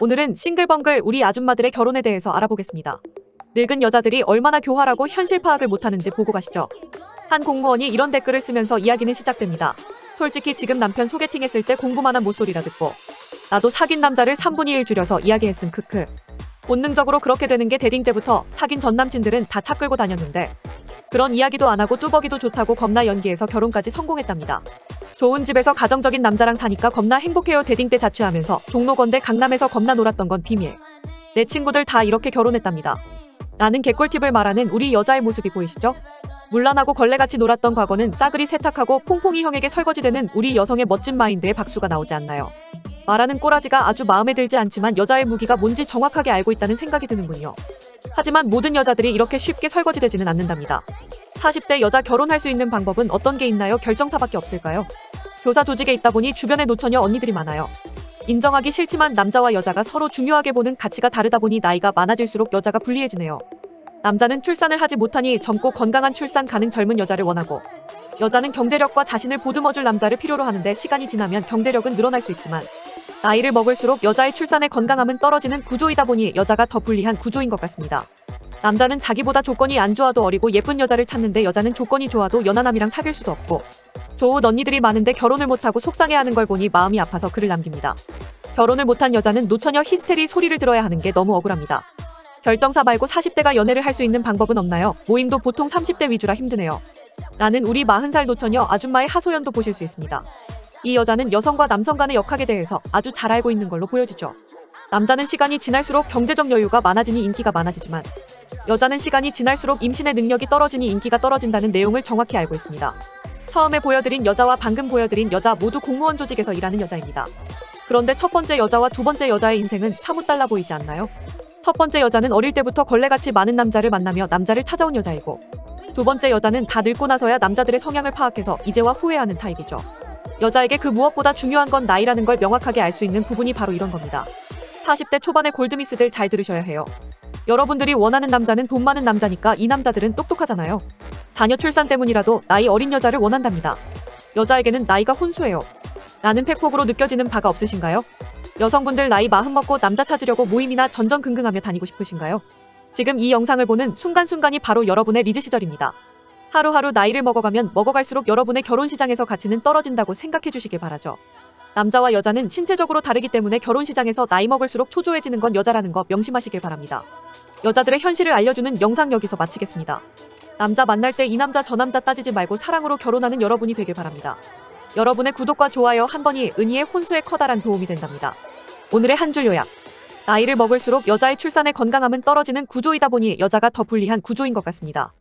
오늘은 싱글벙글 우리 아줌마들의 결혼에 대해서 알아보겠습니다. 늙은 여자들이 얼마나 교활하고 현실 파악을 못하는지 보고 가시죠. 한 공무원이 이런 댓글을 쓰면서 이야기는 시작됩니다. 솔직히 지금 남편 소개팅했을 때 공부만한 모쏠이라 듣고 나도 사귄 남자를 3분의 1 줄여서 이야기했음 크크. 본능적으로 그렇게 되는 게 데딩 때부터 사귄 전 남친들은 다 차 끌고 다녔는데 그런 이야기도 안 하고 뚜벅이도 좋다고 겁나 연기해서 결혼까지 성공했답니다. 좋은 집에서 가정적인 남자랑 사니까 겁나 행복해요 데딩 때 자취하면서 종로건대 강남에서 겁나 놀았던 건 비밀. 내 친구들 다 이렇게 결혼했답니다. 나는 개꿀팁을 말하는 우리 여자의 모습이 보이시죠? 물란하고 걸레같이 놀았던 과거는 싸그리 세탁하고 퐁퐁이 형에게 설거지되는 우리 여성의 멋진 마인드에 박수가 나오지 않나요? 말하는 꼬라지가 아주 마음에 들지 않지만 여자의 무기가 뭔지 정확하게 알고 있다는 생각이 드는군요. 하지만 모든 여자들이 이렇게 쉽게 설거지되지는 않는답니다. 40대 여자 결혼할 수 있는 방법은 어떤 게 있나요? 결정사밖에 없을까요? 교사 조직에 있다 보니 주변에 노처녀 언니들이 많아요. 인정하기 싫지만 남자와 여자가 서로 중요하게 보는 가치가 다르다 보니 나이가 많아질수록 여자가 불리해지네요. 남자는 출산을 하지 못하니 젊고 건강한 출산 가능 젊은 여자를 원하고 여자는 경제력과 자신을 보듬어줄 남자를 필요로 하는데 시간이 지나면 경제력은 늘어날 수 있지만 나이를 먹을수록 여자의 출산의 건강함은 떨어지는 구조이다 보니 여자가 더 불리한 구조인 것 같습니다. 남자는 자기보다 조건이 안 좋아도 어리고 예쁜 여자를 찾는데 여자는 조건이 좋아도 연하남이랑 사귈 수도 없고 좋은 언니들이 많은데 결혼을 못하고 속상해하는 걸 보니 마음이 아파서 글을 남깁니다. 결혼을 못한 여자는 노처녀 히스테리 소리를 들어야 하는 게 너무 억울합니다. 결정사 말고 40대가 연애를 할 수 있는 방법은 없나요? 모임도 보통 30대 위주라 힘드네요. 나는 우리 40살 노처녀 아줌마의 하소연도 보실 수 있습니다. 이 여자는 여성과 남성 간의 역학에 대해서 아주 잘 알고 있는 걸로 보여지죠. 남자는 시간이 지날수록 경제적 여유가 많아지니 인기가 많아지지만 여자는 시간이 지날수록 임신의 능력이 떨어지니 인기가 떨어진다는 내용을 정확히 알고 있습니다. 처음에 보여드린 여자와 방금 보여드린 여자 모두 공무원 조직에서 일하는 여자입니다. 그런데 첫 번째 여자와 두 번째 여자의 인생은 사뭇 달라 보이지 않나요? 첫 번째 여자는 어릴 때부터 걸레같이 많은 남자를 만나며 남자를 찾아온 여자이고 두 번째 여자는 다 늙고 나서야 남자들의 성향을 파악해서 이제와 후회하는 타입이죠. 여자에게 그 무엇보다 중요한 건 나이라는 걸 명확하게 알 수 있는 부분이 바로 이런 겁니다. 40대 초반의 골드미스들 잘 들으셔야 해요. 여러분들이 원하는 남자는 돈 많은 남자니까 이 남자들은 똑똑하잖아요. 자녀 출산 때문이라도 나이 어린 여자를 원한답니다. 여자에게는 나이가 혼수예요. 나는 팩폭으로 느껴지는 바가 없으신가요? 여성분들 나이 마흔 먹고 남자 찾으려고 모임이나 전전긍긍하며 다니고 싶으신가요? 지금 이 영상을 보는 순간순간이 바로 여러분의 리즈 시절입니다. 하루하루 나이를 먹어가면 먹어갈수록 여러분의 결혼 시장에서 가치는 떨어진다고 생각해 주시길 바라죠. 남자와 여자는 신체적으로 다르기 때문에 결혼 시장에서 나이 먹을수록 초조해지는 건 여자라는 거 명심하시길 바랍니다. 여자들의 현실을 알려주는 영상 여기서 마치겠습니다. 남자 만날 때 이 남자 저 남자 따지지 말고 사랑으로 결혼하는 여러분이 되길 바랍니다. 여러분의 구독과 좋아요 한 번이 은희의 혼수에 커다란 도움이 된답니다. 오늘의 한 줄 요약. 나이를 먹을수록 여자의 출산의 건강함은 떨어지는 구조이다 보니 여자가 더 불리한 구조인 것 같습니다.